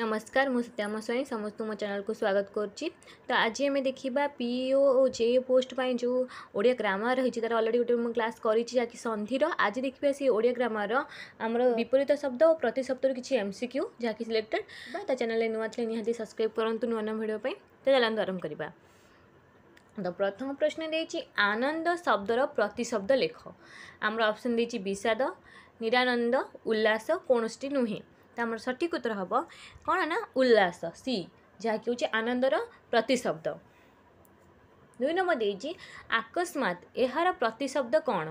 ନମସ୍କାର ମୁଁ ସତ୍ୟାମ ସ୍ୱାଇଁ ସମସ୍ତଙ୍କୁ ମୋ ଚ୍ୟାନେଲକୁ ସ୍ୱାଗତ କରୁଛି ତ ଆଜି ଆମେ ଦେଖିବା ପିଓ ଓ ଜେ ପୋଷ୍ଟ ପାଇଁ ଯେଉଁ ଓଡ଼ିଆ ଗ୍ରାମାର ରହିଛି ତା'ର ଅଲରେଡ଼ି ଗୋଟେ ମୁଁ କ୍ଲାସ୍ କରିଛି ଯାହାକି ସନ୍ଧିର ଆଜି ଦେଖିବା ସେ ଓଡ଼ିଆ ଗ୍ରାମାର ଆମର ବିପରୀତ ଶବ୍ଦ ଓ ପ୍ରତି ଶବ୍ଦରୁ କିଛି ଏମ୍ ସି କ୍ୟୁ ଯାହାକି ସିଲେକ୍ଟେଡ୍ ବା ତା ଚ୍ୟାନେଲରେ ନୂଆ ଥିଲେ ନିହାତି ସବସ୍କ୍ରାଇବ୍ କରନ୍ତୁ ନୂଆ ନୂଆ ଭିଡ଼ିଓ ପାଇଁ ତ ଚାଲନ୍ତୁ ଆରମ୍ଭ କରିବା ତ ପ୍ରଥମ ପ୍ରଶ୍ନ ଦେଇଛି ଆନନ୍ଦ ଶବ୍ଦର ପ୍ରତିଶବ୍ଦ ଲେଖ ଆମର ଅପସନ୍ ଦେଇଛି ବିଷାଦ ନିରାନନ୍ଦ ଉଲ୍ଲାସ କୌଣସିଟି ନୁହେଁ ତ ଆମର ସଠିକ୍ ଉତ୍ତର ହେବ କ'ଣ ନା ଉଲ୍ଲାସ ସି ଯାହାକି ହେଉଛି ଆନନ୍ଦର ପ୍ରତିଶବ୍ଦ। ଦୁଇ ନମ୍ବର ଦେଇଛି ଆକସ୍ମାତ୍ ଏହାର ପ୍ରତିଶବ୍ଦ କ'ଣ?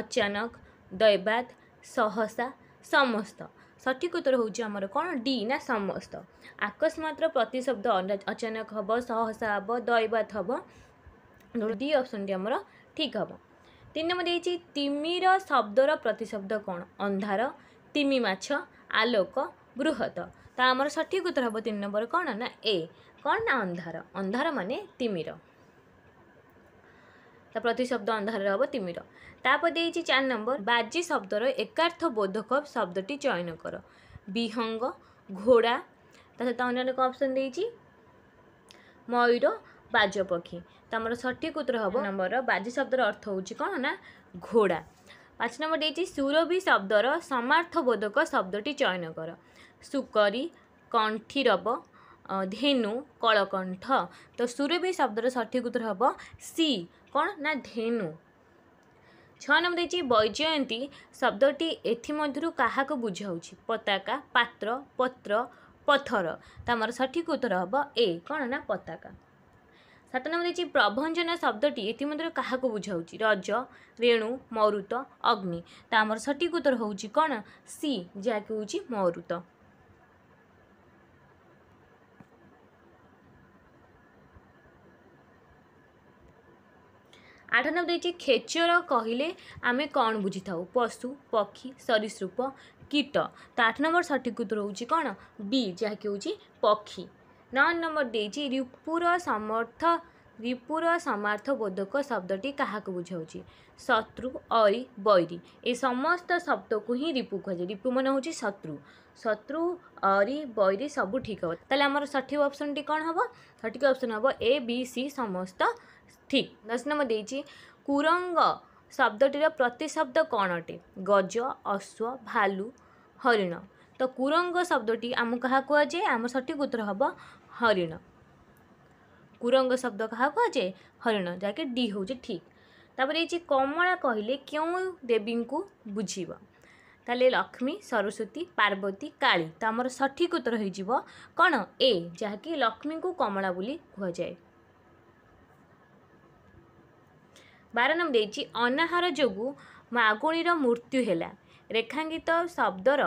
ଅଚାନକ ଦୈବାତ ସହସା ସମସ୍ତ। ସଠିକ୍ ଉତ୍ତର ହେଉଛି ଆମର କ'ଣ? ଡି ନା ସମସ୍ତ। ଆକସ୍ମାତ୍ର ପ୍ରତିଶବ୍ଦ ଅଚାନକ ହେବ ସହସା ହେବ ଦୈବାତ ହେବ। ଡି ଅପସନ୍ଟି ଆମର ଠିକ୍ ହେବ। ତିନି ନମ୍ବର ଦେଇଛି ତିମିର ଶବ୍ଦର ପ୍ରତିଶବ୍ଦ କ'ଣ? ଅନ୍ଧାର ତିମି ମାଛ ଆଲୋକ ବୃହତ। ତ ଆମର ସଠିକ୍ ଉତ୍ତର ହେବ ତିନି ନମ୍ବର। କ'ଣ ନା ଏ? କ'ଣ ନା ଅନ୍ଧାର? ଅନ୍ଧାର ମାନେ ତିମିର। ତା ପ୍ରତିଶବ୍ଦ ଅନ୍ଧାରରେ ହେବ ତିମିର। ତାପରେ ଦେଇଛି ଚାରି ନମ୍ବର। ବାଜି ଶବ୍ଦର ଏକାର୍ଥ ବୋଧକ ଶବ୍ଦଟି ଚୟନ କର। ବିହଙ୍ଗ ଘୋଡ଼ା। ତା ସହିତ ଅନ୍ୟ ଏକ ଅପସନ୍ ଦେଇଛି। ମୟୂର ବାଜପକ୍ଷୀ। ତ ଆମର ସଠିକ୍ ଉତ୍ତର ହେବ। ନମ୍ବର। ବାଜି ଶବ୍ଦର ଅର୍ଥ ହେଉଛି କ'ଣ ନା ଘୋଡ଼ା। ପାଞ୍ଚ ନମ୍ବର ଦେଇଛି ସୁରଭି ଶବ୍ଦର ସମାର୍ଥବୋଧକ ଶବ୍ଦଟି ଚୟନ କର। ସୁକରି କଣ୍ଠିରବ ଧେନୁ କଳକଣ୍ଠ। ତ ସୁରଭି ଶବ୍ଦର ସଠିକ୍ ଉତ୍ତର ହେବ ସି। କ'ଣ? ନା ଧେନୁ। ଛଅ ନମ୍ବର ଦେଇଛି ବୈଜୟନ୍ତୀ ଶବ୍ଦଟି ଏଥିମଧ୍ୟରୁ କାହାକୁ ବୁଝାଉଛି? ପତାକା ପାତ୍ର ପତ୍ର ପଥର। ତ ଆମର ସଠିକ୍ ଉତ୍ତର ହେବ ଏ। କ'ଣ? ନା ପତାକା। ସାତ ନମ୍ବର ଦେଇଛି ପ୍ରଭଞ୍ଜନ ଶବ୍ଦଟି ଏଥିମଧ୍ୟରୁ କାହାକୁ ବୁଝାଉଛି? ରଜ ରେଣୁ ମରୁତ ଅଗ୍ନି। ତ ଆମର ସଠିକ୍ ଉତ୍ତର ହେଉଛି କ'ଣ? ସି ଯାହାକି ହେଉଛି ମରୁତ। ଆଠ ନମ୍ବର ଦେଇଛି ଖେଚର କହିଲେ ଆମେ କ'ଣ ବୁଝିଥାଉ? ପଶୁ ପକ୍ଷୀ ସରୀସୃପ କୀଟ। ତ ଆଠ ନମ୍ବର ସଠିକ୍ ଉତ୍ତର ହେଉଛି କ'ଣ? ବି ଯାହାକି ହେଉଛି ପକ୍ଷୀ। ନଅ ନମ୍ବର ଦେଇଛି ରିପୁର ସମର୍ଥ ରିପୁର ସମାର୍ଥ ବୋଧକ ଶବ୍ଦଟି କାହାକୁ ବୁଝାଉଛି? ଶତ୍ରୁ ଅରି ବୈରୀ ଏ ସମସ୍ତ ଶବ୍ଦକୁ ହିଁ ରିପୁ କୁହାଯାଏ। ରିପୁ ମାନେ ହେଉଛି ଶତ୍ରୁ। ଶତ୍ରୁ ଅରି ବୈରୀ ସବୁ ଠିକ୍ ହେବ। ତାହେଲେ ଆମର ସଠିକ୍ ଅପସନ୍ଟି କ'ଣ ହେବ? ସଠିକ୍ ଅପସନ୍ ହେବ ଏ ବି ସି ସମସ୍ତ ଠିକ୍। ଦଶ ନମ୍ବର ଦେଇଛି କୁରଙ୍ଗ ଶବ୍ଦଟିର ପ୍ରତିଶବ୍ଦ କ'ଣ ଅଟେ ଗଜ ଅଶ୍ୱ ଭାଲୁ ହରିଣ। ତ କୁରଙ୍ଗ ଶବ୍ଦଟି ଆମକୁ କାହା କୁହାଯାଏ? ଆମ ସଠିକ୍ ଉତ୍ତର ହେବ ହରିଣ। କୁରଙ୍ଗ ଶବ୍ଦ କାହାକୁ କୁହାଯାଏ? ହରିଣ ଯାହାକି ଡି ହେଉଛି ଠିକ୍। ତାପରେ ହେଇଛି କମଳା କହିଲେ କେଉଁ ଦେବୀଙ୍କୁ ବୁଝିବ? ତାହେଲେ ଲକ୍ଷ୍ମୀ ସରସ୍ୱତୀ ପାର୍ବତୀ କାଳୀ ତ ଆମର ସଠିକ୍ ଉତ୍ତର ହେଇଯିବ କ'ଣ? ଏ ଯାହାକି ଲକ୍ଷ୍ମୀଙ୍କୁ କମଳା ବୋଲି କୁହାଯାଏ। ବାର ନମ୍ବର ଦେଇଛି ଅନାହାର ଯୋଗୁଁ ମାଗୁଣୀର ମୃତ୍ୟୁ ହେଲା। ରେଖାଙ୍କିତ ଶବ୍ଦର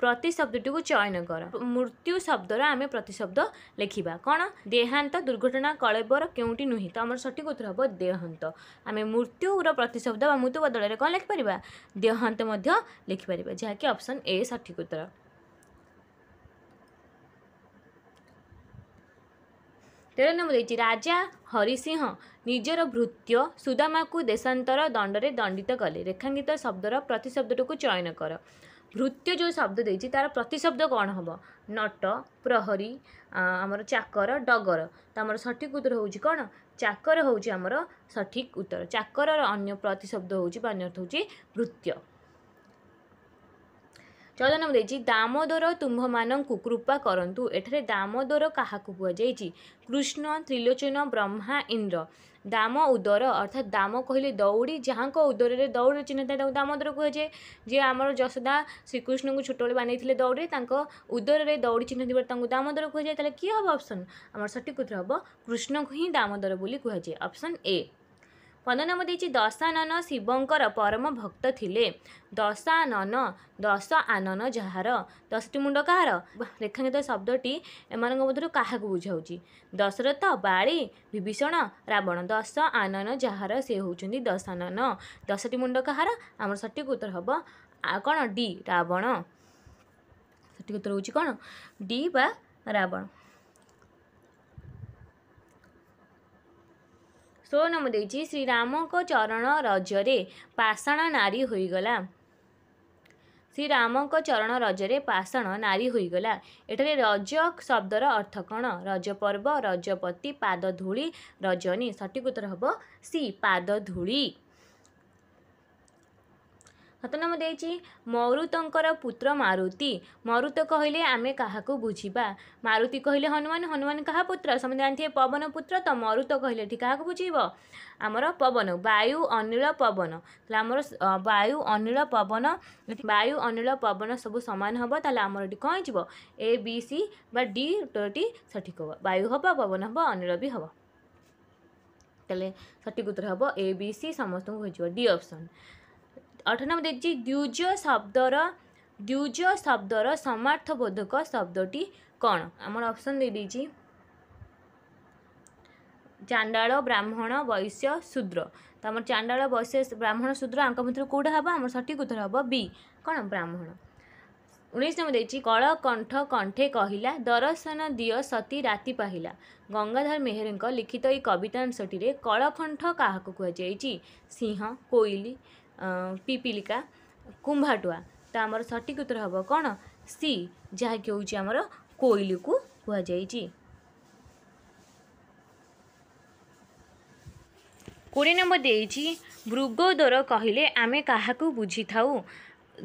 ପ୍ରତିଶବ୍ଦଟିକୁ ଚୟନ କର। ମୃତ୍ୟୁ ଶବ୍ଦର ଆମେ ପ୍ରତିଶବ୍ଦ ଲେଖିବା। କ'ଣ? ଦେହାନ୍ତ ଦୁର୍ଘଟଣା କଳେବର କେଉଁଟି ନୁହେଁ। ତ ଆମର ସଠିକ୍ ଉତ୍ତର ହେବ ଦେହାନ୍ତ। ଆମେ ମୃତ୍ୟୁର ପ୍ରତିଶବ୍ଦ ବା ମୃତ୍ୟୁ ବଦଳରେ କ'ଣ ଲେଖିପାରିବା? ଦେହାନ୍ତ ମଧ୍ୟ ଲେଖିପାରିବା। ଯାହାକି ଅପସନ୍ ଏ ସଠିକ୍ ଉତ୍ତର। ତେର ନମ୍ବର ଦେଇଛି ରାଜା ହରିସିଂହ ନିଜର ଭୃତ୍ୟ ସୁଦାମାକୁ ଦେଶାନ୍ତର ଦଣ୍ଡରେ ଦଣ୍ଡିତ କଲେ। ରେଖାଙ୍କିତ ଶବ୍ଦର ପ୍ରତିଶବ୍ଦଟିକୁ ଚୟନ କର। ଭୃତ୍ୟ ଯେଉଁ ଶବ୍ଦ ଦେଇଛି ତା'ର ପ୍ରତିଶବ୍ଦ କ'ଣ ହେବ? ନଟ ପ୍ରହରୀ ଆମର ଚାକର ଡଗର। ତ ଆମର ସଠିକ୍ ଉତ୍ତର ହେଉଛି କ'ଣ? ଚାକର ହେଉଛି ଆମର ସଠିକ୍ ଉତ୍ତର। ଚାକରର ଅନ୍ୟ ପ୍ରତିଶବ୍ଦ ହେଉଛି ବା ଅନ୍ୟ ଅର୍ଥ ହେଉଛି ଭୃତ୍ୟ ଚଉଦ ନମ୍ବର ଦେଇଛି ଦାମୋଦର ତୁମ୍ଭମାନଙ୍କୁ କୃପା କରନ୍ତୁ। ଏଠାରେ ଦାମୋଦର କାହାକୁ କୁହାଯାଇଛି? କୃଷ୍ଣ ତ୍ରିଲୋଚନ ବ୍ରହ୍ମା ଇନ୍ଦ୍ର। ଦାମ ଉଦର ଅର୍ଥାତ୍ ଦାମ କହିଲେ ଦଉଡ଼ି ଯାହାଙ୍କ ଉଦରରେ ଦଉଡ଼ି ଚିହ୍ନ ଥାଏ ତାକୁ ଦାମୋଦର କୁହାଯାଏ। ଯିଏ ଆମର ଯଶୋଦା ଶ୍ରୀକୃଷ୍ଣଙ୍କୁ ଛୋଟବେଳେ ବାନେଇଥିଲେ ଦଉଡ଼ିରେ ତାଙ୍କ ଉଦରରେ ଦଉଡ଼ି ଚିହ୍ନ ଥିବାରୁ ତାଙ୍କୁ ଦାମୋଦର କୁହାଯାଏ। ତାହେଲେ କିଏ ହେବ ଅପସନ୍ ଆମର ସଠିକ୍ ଉତ୍ତର ହେବ କୃଷ୍ଣଙ୍କୁ ହିଁ ଦାମୋଦର ବୋଲି କୁହାଯାଏ। ଅପସନ୍ ଏ ପନ୍ଦର ନମ୍ବର ଦେଇଛି ଦଶାନନ ଶିବଙ୍କର ପରମ ଭକ୍ତ ଥିଲେ। ଦଶାନନ ଦଶ ଆନନ ଯାହାର? ଦଶଟି ମୁଣ୍ଡ କାହାର? ରେଖାଙ୍କିତ ଶବ୍ଦଟି ଏମାନଙ୍କ ମଧ୍ୟରୁ କାହାକୁ ବୁଝାଉଛି? ଦଶରଥ ବାଳି ବିଭୀଷଣ ରାବଣ। ଦଶ ଆନନ ଯାହାର ସେ ହେଉଛନ୍ତି ଦଶାନନ। ଦଶଟି ମୁଣ୍ଡ କାହାର? ଆମର ସଠିକ୍ ଉତ୍ତର ହେବ କ'ଣ? ଡି ରାବଣ। ସଠିକ୍ ଉତ୍ତର ହେଉଛି କ'ଣ? ଡି ବା ରାବଣ। ନମ୍ବର ଦେଇଛି। ଶ୍ରୀରାମଙ୍କ ଚରଣ ରଜରେ ପାଷାଣ ନାରୀ ହୋଇଗଲା। ଶ୍ରୀରାମଙ୍କ ଚରଣ ରଜରେ ପାଷାଣ ନାରୀ ହୋଇଗଲା। ଏଠାରେ ରଜ ଶବ୍ଦର ଅର୍ଥ କ'ଣ? ରଜ ପର୍ବ ରଜପତି ପାଦ ଧୂଳି ରଜନୀ। ସଠିକ୍ ଉତ୍ତର ହେବ ସି ପାଦ ଧୂଳି ସାତ ନମ୍ବର ଦେଇଛି ମରୁତଙ୍କର ପୁତ୍ର ମାରୁତି। ମରୁତ କହିଲେ ଆମେ କାହାକୁ ବୁଝିବା? ମାରୁତି କହିଲେ ହନୁମାନ ହନୁମାନ କାହା ପୁତ୍ର? ସମସ୍ତେ ଜାଣିଥିବେ ପବନ ପୁତ୍ର ତ? ମରୁତ କହିଲେ ଏଠି କାହାକୁ ବୁଝିବ? ଆମର ପବନ ବାୟୁ ଅନିଳ ପବନ। ତାହେଲେ ଆମର ବାୟୁ ଅନିଳ ପବନ ବାୟୁ ଅନିଳ ପବନ ସବୁ ସମାନ ହେବ ତାହେଲେ ଆମର ଏଠି କ'ଣ ହେଇଯିବ? ଏ ବି ସି ବା ଡି ଟି ସଠିକ୍ ହେବ। ବାୟୁ ହେବ ପବନ ହେବ ଅନିଳ ବି ହେବ। ତାହେଲେ ସଠିକ୍ ଉତ୍ତର ହେବ ଏ ବି ସି ସମସ୍ତଙ୍କୁ ହୋଇଯିବ ଡି ଅପସନ୍ ଅଠ ନମ୍ବର ଦେଇଛି ଦ୍ୱିଜ ଶବ୍ଦର ଦ୍ୱିଜ ଶବ୍ଦର ସମାର୍ଥବୋଧକ ଶବ୍ଦଟି କ'ଣ? ଆମର ଅପସନ୍ ଦେଇଦେଇଛି ଚାଣ୍ଡାଳ ବ୍ରାହ୍ମଣ ବୈଶ୍ୟ ଶୂଦ୍ର। ତ ଆମର ଚାଣ୍ଡାଳ ବୈଶ୍ୟ ବ୍ରାହ୍ମଣ ଶୂଦ୍ର ଆଙ୍କ ଭିତରୁ କେଉଁଟା ହେବ? ଆମର ସଠିକ୍ ଉତ୍ତର ହେବ ବି କ'ଣ? ବ୍ରାହ୍ମଣ। ଉଣେଇଶ ନମ୍ବର ଦେଇଛି କଳ କଣ୍ଠ କଣ୍ଠେ କହିଲା ଦର୍ଶନ ଦିଅ ସତୀ ରାତି ପାହିଲା। ଗଙ୍ଗାଧର ମେହେରଙ୍କ ଲିଖିତ ଏହି କବିତାଂଶଟିରେ କଳକଣ୍ଠ କାହାକୁ କୁହାଯାଇଛି? ସିଂହ କୋଇଲି ପିପିଲିକା କୁମ୍ଭାଟୁଆ। ତ ଆମର ସଠିକ୍ ଉତ୍ତର ହେବ କ'ଣ? ସି ଯାହାକି ହେଉଛି ଆମର କୋଇଲିକୁ କୁହାଯାଇଛି। କୋଡ଼ିଏ ନମ୍ବର ଦେଇଛି ମୃଗୋଦର କହିଲେ ଆମେ କାହାକୁ ବୁଝିଥାଉ?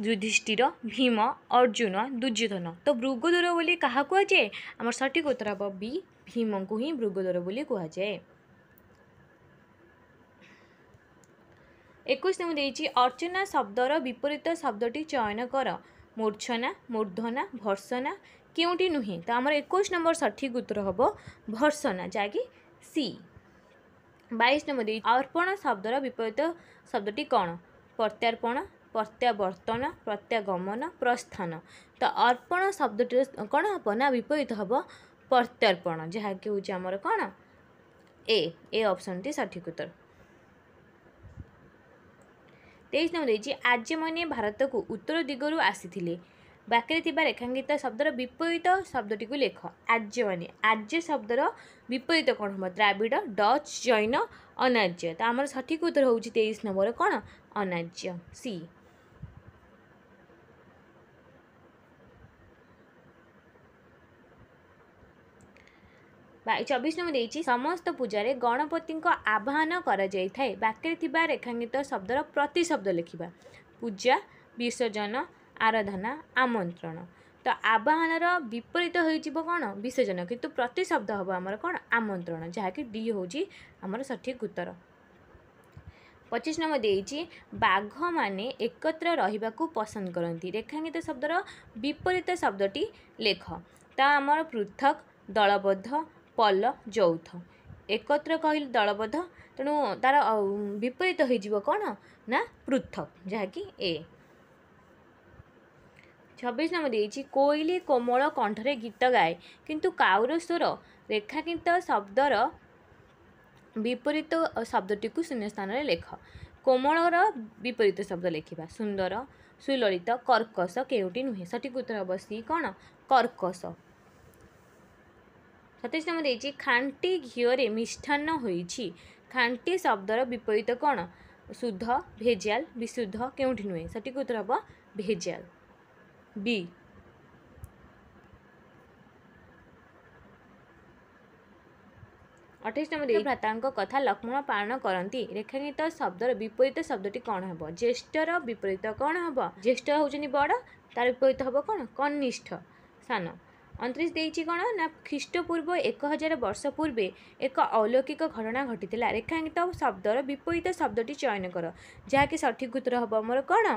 ଯୁଧିଷ୍ଠିର ଭୀମ ଅର୍ଜୁନ ଦୁର୍ଯ୍ୟୋଧନ। ତ ମୃଗୋଦର ବୋଲି କାହାକୁ କୁହାଯାଏ? ଆମର ସଠିକ୍ ଉତ୍ତର ହେବ ବି ଭୀମଙ୍କୁ ହିଁ ମୃଗୋଦର ବୋଲି କୁହାଯାଏ। ଏକୋଇଶ ନମ୍ବର ଦେଇଛି ଅର୍ଚ୍ଚନା ଶବ୍ଦର ବିପରୀତ ଶବ୍ଦଟି ଚୟନ କର। ମୂର୍ଚ୍ଛନା ମୂର୍ଦ୍ଧନା ଭର୍ସନା କେଉଁଟି ନୁହେଁ? ତ ଆମର ଏକୋଇଶ ନମ୍ବର ସଠିକ୍ ଉତ୍ତର ହେବ ଭର୍ସନା ଯାହାକି ସି। ବାଇଶ ନମ୍ବର ଦେଇଛି ଅର୍ପଣ ଶବ୍ଦର ବିପରୀତ ଶବ୍ଦଟି କ'ଣ? ପ୍ରତ୍ୟାର୍ପଣ ପ୍ରତ୍ୟାବର୍ତ୍ତନ ପ୍ରତ୍ୟାଗମନ ପ୍ରସ୍ଥାନ। ତ ଅର୍ପଣ ଶବ୍ଦଟିର କ'ଣ ହେବ ନା ବିପରୀତ ହେବ? ପ୍ରତ୍ୟାର୍ପଣ ଯାହାକି ହେଉଛି ଆମର କ'ଣ? ଏ ଏ ଅପସନ୍ଟି ସଠିକ୍ ଉତ୍ତର। ତେଇଶ ନମ୍ବର ଦେଇଛି ଆର୍ଯ୍ୟମାନେ ଭାରତକୁ ଉତ୍ତର ଦିଗରୁ ଆସିଥିଲେ ବାକ୍ୟରେ ଥିବା ରେଖାଙ୍କିତ ଶବ୍ଦର ବିପରୀତ ଶବ୍ଦଟିକୁ ଲେଖ। ଆର୍ଯ୍ୟମାନେ ଆର୍ଯ୍ୟ ଶବ୍ଦର ବିପରୀତ କ'ଣ ହେବ ଦ୍ରାବିଡ଼ ଡଚ୍ ଜୈନ ଅନାର୍ଯ୍ୟ ତ ଆମର ସଠିକ୍ ଉତ୍ତର ହେଉଛି ତେଇଶ ନମ୍ବର କ'ଣ? ଅନାର୍ଯ୍ୟ। ସି। ଚବିଶ ନମ୍ବର ଦେଇଛି ସମସ୍ତ ପୂଜାରେ ଗଣପତିଙ୍କ ଆବାହନ କରାଯାଇଥାଏ। ବାକ୍ୟରେ ଥିବା ରେଖାଙ୍କିତ ଶବ୍ଦର ପ୍ରତିଶବ୍ଦ ଲେଖିବା। ପୂଜା ବିସର୍ଜନ ଆରାଧନା ଆମନ୍ତ୍ରଣ। ତ ଆବାହନର ବିପରୀତ ହୋଇଯିବ କ'ଣ? ବିସର୍ଜନ। କିନ୍ତୁ ପ୍ରତିଶବ୍ଦ ହେବ ଆମର କ'ଣ? ଆମନ୍ତ୍ରଣ। ଯାହାକି ଡି ହେଉଛି ଆମର ସଠିକ୍ ଉତ୍ତର। ପଚିଶ ନମ୍ବର ଦେଇଛି ବାଘମାନେ ଏକତ୍ର ରହିବାକୁ ପସନ୍ଦ କରନ୍ତି। ରେଖାଙ୍କିତ ଶବ୍ଦର ବିପରୀତ ଶବ୍ଦଟି ଲେଖ। ତା ଆମର ପୃଥକ ଦଳବଦ୍ଧ ପଲ ଯୌଥ। ଏକତ୍ର କହିଲେ ଦଳବଦ୍ଧ ତେଣୁ ତା'ର ବିପରୀତ ହୋଇଯିବ କ'ଣ? ନା ପୃଥକ ଯାହାକି ଏ। ଛବିଶ ନମ୍ବର ଦେଇଛି କୋଇଲି କୋମଳ କଣ୍ଠରେ ଗୀତ ଗାଏ କିନ୍ତୁ କାଉର ସ୍ୱର ରେଖାଙ୍କିତ ଶବ୍ଦର ବିପରୀତ ଶବ୍ଦଟିକୁ ଶୂନ୍ୟ ସ୍ଥାନରେ ଲେଖ। କୋମଳର ବିପରୀତ ଶବ୍ଦ ଲେଖିବା ସୁନ୍ଦର ସୁଲଳିତ କର୍କଶ କେଉଁଟି ନୁହେଁ? ସଠିକ୍ ଉତ୍ତର ସି କ'ଣ? କର୍କଶ। ସତେଇଶ ନମ୍ବର ଦେଇଛି ଖାଣ୍ଟି ଘିଅରେ ମିଷ୍ଟାନ୍ନ ହୋଇଛି। ଖାଣ୍ଟି ଶବ୍ଦର ବିପରୀତ କ'ଣ? ଶୁଦ୍ଧ ଭେଜାଲ ବିଶୁଦ୍ଧ କେଉଁଠି ନୁହେଁ? ସଠିକ୍ ଉତ୍ତର ହେବ ଭେଜାଲ। ବି। ଅଠେଇଶ ନମ୍ବର ଦେଇ ଭ୍ରାତାଙ୍କ କଥା ଲକ୍ଷ୍ମଣ ପାଳନ କରନ୍ତି। ରେଖାଙ୍କିତ ଶବ୍ଦର ବିପରୀତ ଶବ୍ଦଟି କ'ଣ ହେବ? ଜ୍ୟେଷ୍ଠର ବିପରୀତ କ'ଣ ହେବ? ଜ୍ୟେଷ୍ଠ ହେଉଛନ୍ତି ବଡ଼ ତାର ବିପରୀତ ହେବ କ'ଣ? କନିଷ୍ଠ। ସାନ। ଅଣତିରିଶ ଦେଇଛି କ'ଣ ନା ଖ୍ରୀଷ୍ଟପୂର୍ବ ଏକ ହଜାର ବର୍ଷ ପୂର୍ବେ ଏକ ଅଲୌକିକ ଘଟଣା ଘଟିଥିଲା। ରେଖାଙ୍କିତ ଶବ୍ଦର ବିପରୀତ ଶବ୍ଦଟି ଚୟନ କର ଯାହାକି ସଠିକ୍ ଉତ୍ତର ହେବ ଆମର କ'ଣ?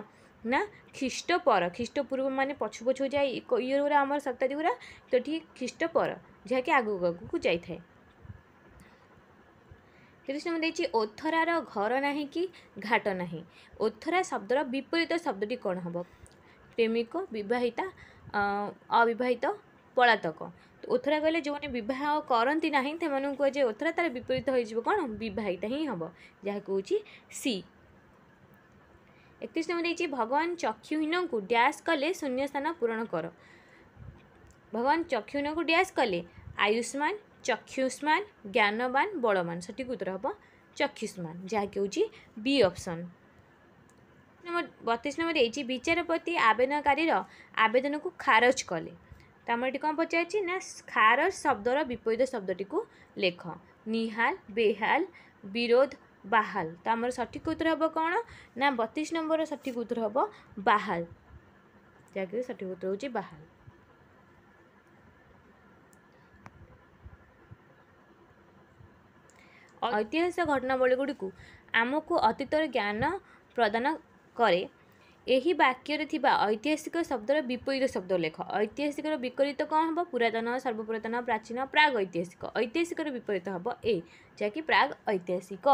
ନା ଖ୍ରୀଷ୍ଟପର। ଖ୍ରୀଷ୍ଟପୂର୍ବ ମାନେ ପଛୁ ପଛୁ ଯାଇ ଇଏ ଗୁରା ଆମର ଶତାବ୍ଦୀ ଗୁରା ତ ଏଠି ଖ୍ରୀଷ୍ଟପର ଯାହାକି ଆଗକୁ ଆଗକୁ ଯାଇଥାଏ। ତିରିଶ ନମ୍ବର ଦେଇଛି ଓଥରାର ଘର ନାହିଁ କି ଘାଟ ନାହିଁ? ଓଥରା ଶବ୍ଦର ବିପରୀତ ଶବ୍ଦଟି କ'ଣ ହେବ? ପ୍ରେମିକ ବିବାହିତା ଅବିବାହିତ ପଳାତକ। ଓଥରା କହିଲେ ଯେଉଁମାନେ ବିବାହ କରନ୍ତି ନାହିଁ ସେମାନଙ୍କୁ କୁହାଯାଏ ଓଥରା ତା'ର ବିପରୀତ ହୋଇଯିବ କ'ଣ? ବିବାହିତା ହିଁ ହେବ। ଯାହାକୁ ହେଉଛି ସି। ଏକତିରିଶ ନମ୍ବର ଦେଇଛି ଭଗବାନ ଚକ୍ଷୁହୀନଙ୍କୁ ଡ୍ୟାସ୍ କଲେ ଶୂନ୍ୟସ୍ଥାନ ପୂରଣ କର। ଭଗବାନ ଚକ୍ଷୁହୀନଙ୍କୁ ଡ୍ୟାସ୍ କଲେ ଆୟୁଷ୍ମାନ ଚକ୍ଷୁଷ୍ମାନ ଜ୍ଞାନବାନ ବଳବାନ। ସଠିକ୍ ଉତ୍ତର ହେବ ଚକ୍ଷୁଷ୍ମାନ। ଯାହାକି ହେଉଛି ବି ଅପସନ୍। ବତିଶ ନମ୍ବର ଦେଇଛି ବିଚାରପତି ଆବେଦନକାରୀର ଆବେଦନକୁ ଖାରଜ କଲେ। ତ ଆମର ଏଠି କ'ଣ ପଚାରିଛି ନା ଖାରଜ ଶବ୍ଦର ବିପରୀତ ଶବ୍ଦଟିକୁ ଲେଖ। ନିହାଲ ବେହାଲ ବିରୋଧ ବାହାଲ। ତ ଆମର ସଠିକ୍ ଉତ୍ତର ହେବ କ'ଣ? ନା ବତିଶ ନମ୍ବରର ସଠିକ୍ ଉତ୍ତର ହେବ ବାହାଲ। ଯାହାକି ସଠିକ୍ ଉତ୍ତର ହେଉଛି ବାହାଲ। ଐତିହାସିକ ଘଟଣାବଳୀଗୁଡ଼ିକୁ ଆମକୁ ଅତୀତର ଜ୍ଞାନ ପ୍ରଦାନ କରେ। ଏହି ବାକ୍ୟରେ ଥିବା ଐତିହାସିକ ଶବ୍ଦର ବିପରୀତ ଶବ୍ଦ ଲେଖ। ଐତିହାସିକର ବିପରୀତ କ'ଣ ହେବ? ପୁରାତନ ସର୍ବପୁରାତନ ପ୍ରାଚୀନ ପ୍ରାଗ୍ ଐତିହାସିକ। ଐତିହାସିକର ବିପରୀତ ହେବ ଏ ଯାହାକି ପ୍ରାଗ୍ ଐତିହାସିକ।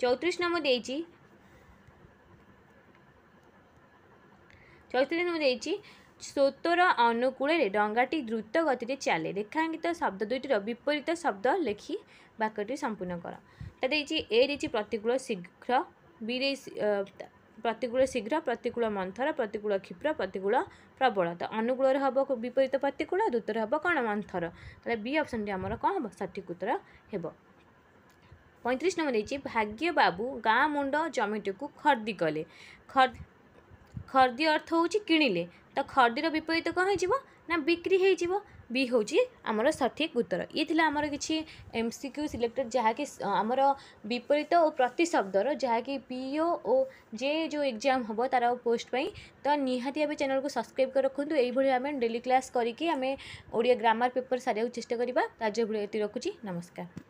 ଚଉତିରିଶ ନମ୍ବର ଦେଇଛି ଚଉତିରିଶ ନମ୍ବର ଦେଇଛି ସ୍ରୋତର ଅନୁକୂଳରେ ଡଙ୍ଗାଟି ଦ୍ରୁତ ଗତିରେ ଚାଲେ। ରେଖାଙ୍କିତ ଶବ୍ଦ ଦୁଇଟିର ବିପରୀତ ଶବ୍ଦ ଲେଖି ବାକ୍ୟଟି ସମ୍ପୂର୍ଣ୍ଣ କର। ତା ଦେଇଛି ଏ ଦେଇଛି ପ୍ରତିକୂଳ ଶୀଘ୍ର ବି ଦେଇ ପ୍ରତିକୂଳ ଶୀଘ୍ର ପ୍ରତିକୂଳ ମନ୍ଥର ପ୍ରତିକୂଳ କ୍ଷିପ୍ର ପ୍ରତିକୂଳ ପ୍ରବଳ। ତ ଅନୁକୂଳରେ ହେବ ବିପରୀତ ପ୍ରତିକୂଳ ଦ୍ରୁତରେ ହେବ କ'ଣ ମନ୍ଥର? ତାହେଲେ ବି ଅପସନ୍ଟି ଆମର କ'ଣ ହେବ? ସଠିକ୍ ଉତ୍ତର ହେବ। ପଇଁତିରିଶ ନମ୍ବର ଦେଇଛି ଭାଗ୍ୟ ବାବୁ ଗାଁ ମୁଣ୍ଡ ଜମିଟିକୁ ଖର୍ଦି କଲେ। ଖର୍ଦି ଅର୍ଥ ହେଉଛି କିଣିଲେ। ତ ଖର୍ଦିର ବିପରୀତ କ'ଣ ହେଇଯିବ? ନା ବିକ୍ରି ହେଇଯିବ ବି ହେଉଛି ଆମର ସଠିକ୍ ଉତ୍ତର ଇଏ ଥିଲା ଆମର କିଛି ଏମ୍ ସି କ୍ୟୁ ସିଲେକ୍ଟେଡ଼ ଯାହାକି ଆମର ବିପରୀତ ଓ ପ୍ରତି ଶବ୍ଦର ଯାହାକି ପିଓ ଓ ଯେ ଯେଉଁ ଏକ୍ଜାମ୍ ହେବ ତା'ର ପୋଷ୍ଟ ପାଇଁ ତ ନିହାତି ଭାବେ ଚ୍ୟାନେଲକୁ ସବସ୍କ୍ରାଇବ୍ କରି ରଖନ୍ତୁ ଏଇଭଳି ଆମେ ଡେଲି କ୍ଲାସ୍ କରିକି ଆମେ ଓଡ଼ିଆ ଗ୍ରାମାର ପେପର୍ ସାରିବାକୁ ଚେଷ୍ଟା କରିବା ତା ଯେଭଳି ଏତିକି ରଖୁଛି ନମସ୍କାର